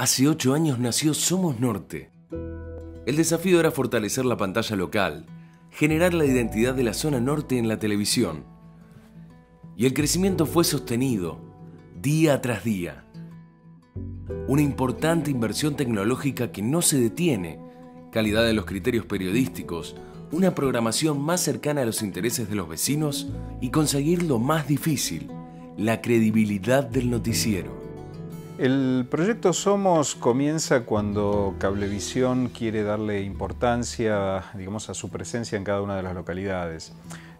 Hace ocho años nació Somos Norte. El desafío era fortalecer la pantalla local, generar la identidad de la zona norte en la televisión. Y el crecimiento fue sostenido, día tras día. Una importante inversión tecnológica que no se detiene, calidad de los criterios periodísticos, una programación más cercana a los intereses de los vecinos y conseguir lo más difícil, la credibilidad del noticiero. El proyecto Somos comienza cuando Cablevisión quiere darle importancia, digamos, a su presencia en cada una de las localidades.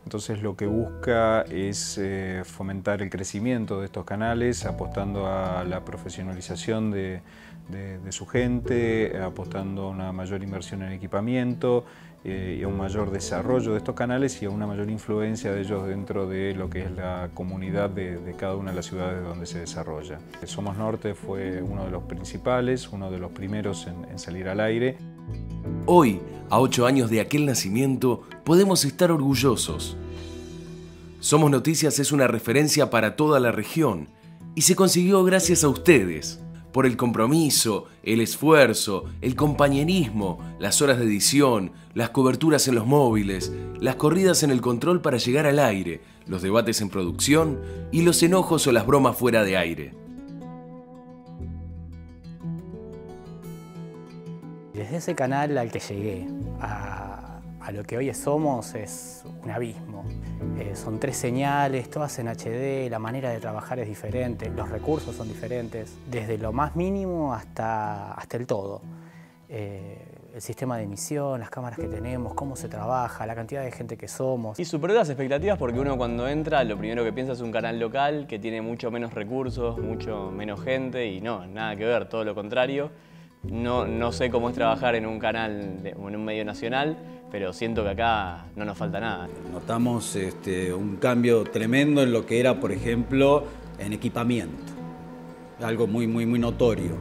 Entonces lo que busca es eh, fomentar el crecimiento de estos canales, apostando a la profesionalización de, de, su gente, apostando a una mayor inversión en equipamiento eh, y a un mayor desarrollo de estos canales y a una mayor influencia de ellos dentro de lo que es la comunidad de, cada una de las ciudades donde se desarrolla. Somos Norte fue uno de los principales, uno de los primeros en, en salir al aire. Hoy, a ocho años de aquel nacimiento, podemos estar orgullosos. Somos Noticias es una referencia para toda la región y se consiguió gracias a ustedes por el compromiso, el esfuerzo, el compañerismo, las horas de edición, las coberturas en los móviles, las corridas en el control para llegar al aire, los debates en producción y los enojos o las bromas fuera de aire. Desde ese canal al que llegué a, lo que hoy somos es un abismo. Eh, son tres señales, todas en HD, la manera de trabajar es diferente, los recursos son diferentes, desde lo más mínimo hasta, hasta el todo. Eh, el sistema de emisión, las cámaras que tenemos, cómo se trabaja, la cantidad de gente que somos. Y superó las expectativas porque uno cuando entra lo primero que piensa es un canal local que tiene mucho menos recursos, mucho menos gente y no, nada que ver, todo lo contrario. No, no sé cómo es trabajar en un canal, en un medio nacional, pero siento que acá no nos falta nada. Notamos este, un cambio tremendo en lo que era, por ejemplo, en equipamiento. Algo muy, muy, muy notorio.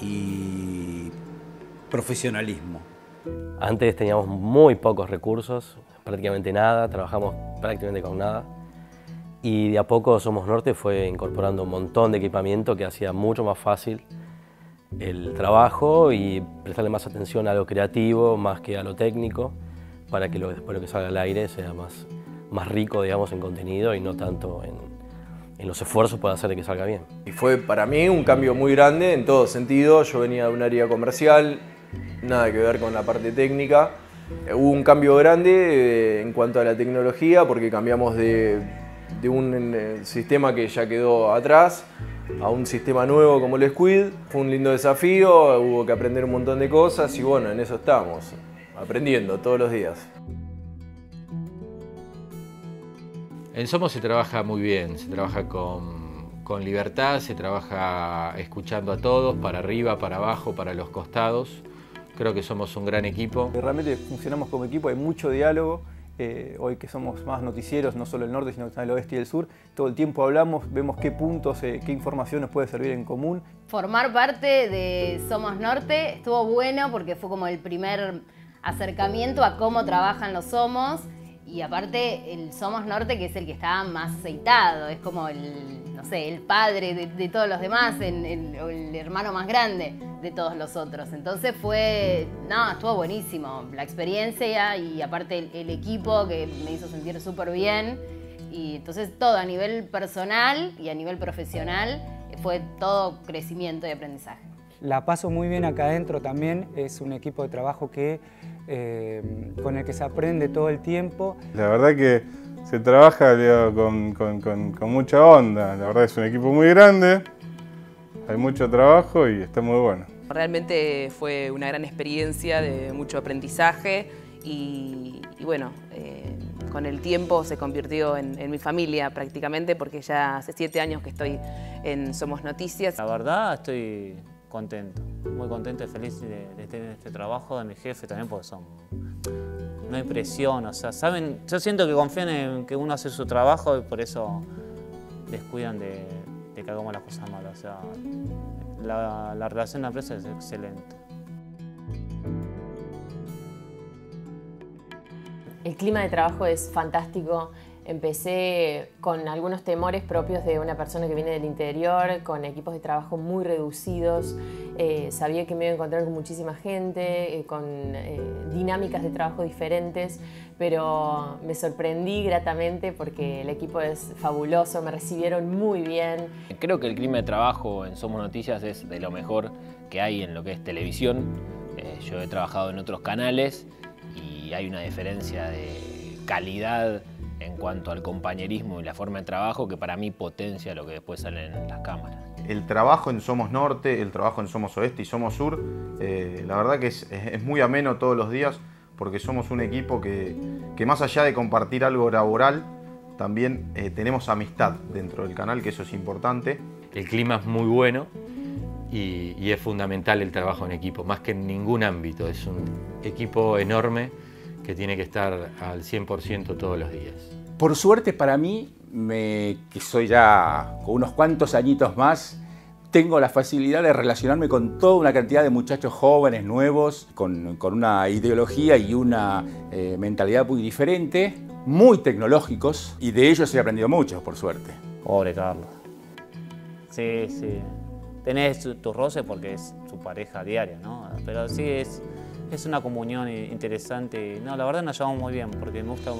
Y profesionalismo. Antes teníamos muy pocos recursos, prácticamente nada, trabajamos prácticamente con nada. Y de a poco Somos Norte fue incorporando un montón de equipamiento que hacía mucho más fácil el trabajo y prestarle más atención a lo creativo más que a lo técnico para que lo, después lo que salga al aire sea más, más rico digamos, en contenido y no tanto en, en los esfuerzos para hacer que salga bien. Y fue para mí un cambio muy grande en todo sentido. Yo venía de un área comercial, nada que ver con la parte técnica. Hubo un cambio grande eh, en cuanto a la tecnología porque cambiamos de, de un eh, sistema que ya quedó atrás a un sistema nuevo como el Squid. Fue un lindo desafío, hubo que aprender un montón de cosas y bueno, en eso estamos, aprendiendo todos los días. En Somos se trabaja muy bien, se trabaja con, con, libertad, se trabaja escuchando a todos, para arriba, para abajo, para los costados. Creo que somos un gran equipo. Realmente funcionamos como equipo, hay mucho diálogo. Hoy que somos más noticieros, no solo el norte, sino también el oeste y el sur, todo el tiempo hablamos, vemos qué puntos, eh, qué información nos puede servir en común. Formar parte de Somos Norte estuvo bueno porque fue como el primer acercamiento a cómo trabajan los Somos y aparte el Somos Norte que es el que está más aceitado, es como el, no sé, el padre de, todos los demás, el, el hermano más grande de todos los otros. Entonces fue, no, estuvo buenísimo la experiencia y aparte el, equipo que me hizo sentir súper bien. Y entonces todo a nivel personal y a nivel profesional fue todo crecimiento y aprendizaje. La paso muy bien acá adentro también, es un equipo de trabajo que, eh, con el que se aprende todo el tiempo. La verdad que se trabaja con, con mucha onda, la verdad es un equipo muy grande, hay mucho trabajo y está muy bueno. Realmente fue una gran experiencia de mucho aprendizaje y, bueno, eh, con el tiempo se convirtió en, mi familia prácticamente porque ya hace siete años que estoy en Somos Noticias. La verdad estoy contento, muy contento y feliz de, tener este trabajo de mi jefe también porque son... No hay presión, o sea, saben, yo siento que confían en que uno hace su trabajo y por eso descuidan de, que hagamos las cosas malas. O sea, la, la relación de la empresa es excelente. El clima de trabajo es fantástico. Empecé con algunos temores propios de una persona que viene del interior, con equipos de trabajo muy reducidos. Eh, sabía que me iba a encontrar con muchísima gente, eh, con eh, dinámicas de trabajo diferentes, pero me sorprendí gratamente porque el equipo es fabuloso, me recibieron muy bien. Creo que el clima de trabajo en Somos Noticias es de lo mejor que hay en lo que es televisión. yo he trabajado en otros canales y hay una diferencia de calidad en cuanto al compañerismo y la forma de trabajo que para mí potencia lo que después sale en las cámaras. El trabajo en Somos Norte, el trabajo en Somos Oeste y Somos Sur, eh, la verdad que es, muy ameno todos los días porque somos un equipo que, más allá de compartir algo laboral, también eh, tenemos amistad dentro del canal, que eso es importante. El clima es muy bueno y, y es fundamental el trabajo en equipo, más que en ningún ámbito. Es un equipo enorme que tiene que estar al 100% todos los días. Por suerte para mí, me, que soy ya con unos cuantos añitos más, tengo la facilidad de relacionarme con toda una cantidad de muchachos jóvenes, nuevos, con, con una ideología y una eh, mentalidad muy diferente, muy tecnológicos, y de ellos he aprendido mucho, por suerte. Pobre Carlos. Sí, sí. Tenés tu, tu roce porque es tu pareja diaria, ¿no? Pero sí es es una comunión interesante. No, la verdad nos llevamos muy bien porque me gusta,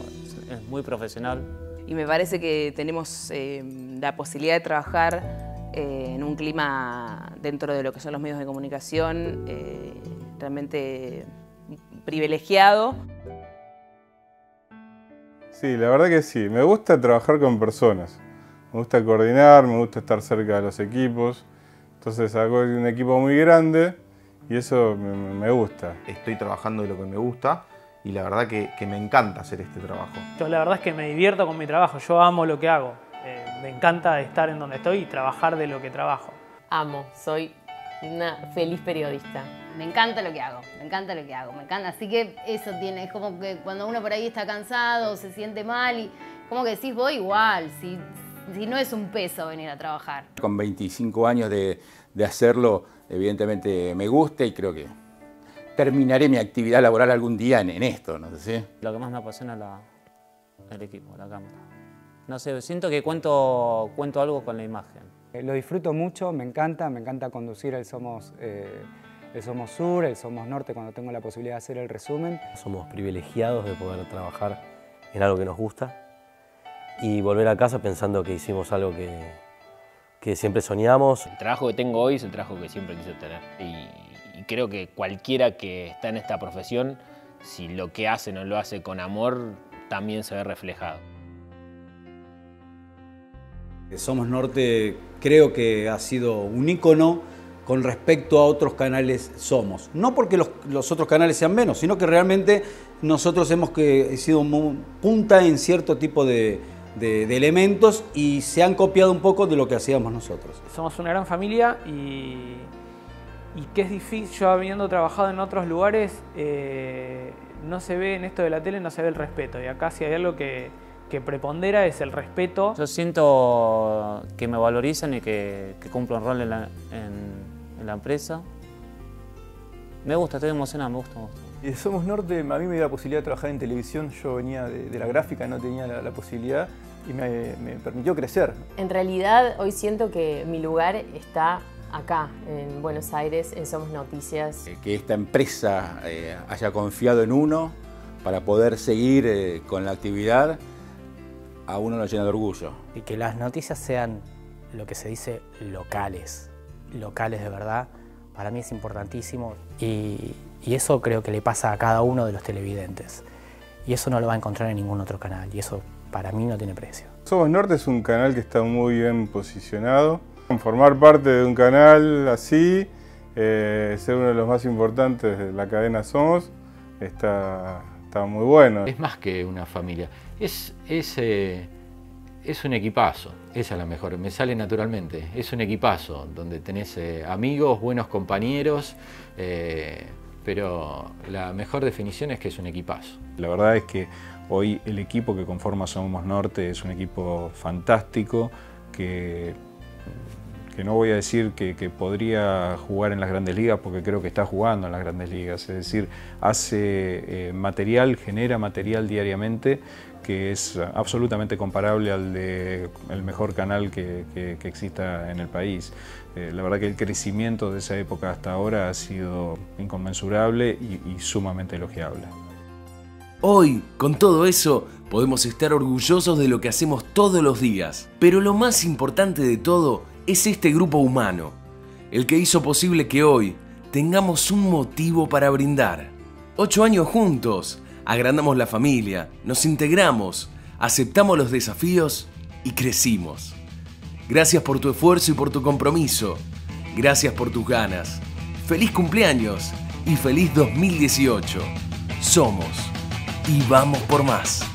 es muy profesional. Y me parece que tenemos eh, la posibilidad de trabajar eh, en un clima dentro de lo que son los medios de comunicación eh, realmente privilegiado. Sí, la verdad que sí. Me gusta trabajar con personas. Me gusta coordinar, me gusta estar cerca de los equipos. Entonces hago un equipo muy grande y eso me, gusta. Estoy trabajando de lo que me gusta y la verdad que, me encanta hacer este trabajo. Yo la verdad es que me divierto con mi trabajo, yo amo lo que hago. Eh, me encanta estar en donde estoy y trabajar de lo que trabajo. Amo, soy una feliz periodista. Me encanta lo que hago, me encanta lo que hago, me encanta. Así que eso tiene, es como que cuando uno por ahí está cansado, se siente mal y como que decís, voy igual, si, si no es un peso venir a trabajar. Con 25 años de, de hacerlo, evidentemente me gusta y creo que terminaré mi actividad laboral algún día en, esto, no sé. Lo que más me apasiona es el equipo, la cámara. No sé, siento que cuento, cuento algo con la imagen. Eh, lo disfruto mucho, me encanta, me encanta conducir el Somos, eh, el Somos Sur, el Somos Norte cuando tengo la posibilidad de hacer el resumen. Somos privilegiados de poder trabajar en algo que nos gusta y volver a casa pensando que hicimos algo que, que siempre soñamos. El trabajo que tengo hoy es el trabajo que siempre quise tener. Y, creo que cualquiera que está en esta profesión, si lo que hace no lo hace con amor, también se ve reflejado. Somos Norte creo que ha sido un ícono con respecto a otros canales Somos. No porque los, otros canales sean menos, sino que realmente nosotros hemos que, sido punta en cierto tipo de, de, elementos y se han copiado un poco de lo que hacíamos nosotros. Somos una gran familia y, y que es difícil, yo habiendo trabajado en otros lugares, eh, no se ve en esto de la tele, no se ve el respeto. Y acá si hay algo que, que prepondera es el respeto. Yo siento que me valorizan y que, que cumplo un rol en la, en, la, empresa. Me gusta, estoy emocionado, me gusta, me gusta. Y Somos Norte, a mí me dio la posibilidad de trabajar en televisión, yo venía de, la gráfica, no tenía la posibilidad y me, permitió crecer. En realidad hoy siento que mi lugar está acá, en Buenos Aires, en Somos Noticias. Eh, que esta empresa eh, haya confiado en uno para poder seguir eh, con la actividad, a uno lo llena de orgullo. Y que las noticias sean lo que se dice locales, locales de verdad, para mí es importantísimo y, y eso creo que le pasa a cada uno de los televidentes. Y eso no lo va a encontrar en ningún otro canal y eso para mí no tiene precio. Somos Norte es un canal que está muy bien posicionado. Formar parte de un canal así, eh, ser uno de los más importantes de la cadena Somos, está, está muy bueno. Es más que una familia, es, es, eh, es un equipazo, esa es la mejor, me sale naturalmente, es un equipazo donde tenés eh, amigos, buenos compañeros, pero la mejor definición es que es un equipazo. La verdad es que Hoy el equipo que conforma Somos Norte es un equipo fantástico que, que no voy a decir que, podría jugar en las grandes ligas porque creo que está jugando en las grandes ligas, es decir, hace eh, material, genera material diariamente que es absolutamente comparable al de el mejor canal que, exista en el país. Eh, la verdad que el crecimiento de esa época hasta ahora ha sido inconmensurable y sumamente elogiable. Hoy, con todo eso, podemos estar orgullosos de lo que hacemos todos los días, pero lo más importante de todo es este grupo humano, el que hizo posible que hoy tengamos un motivo para brindar. Ocho años juntos, agrandamos la familia, nos integramos, aceptamos los desafíos y crecimos. Gracias por tu esfuerzo y por tu compromiso. Gracias por tus ganas. Feliz cumpleaños y feliz 2018. Somos y vamos por más.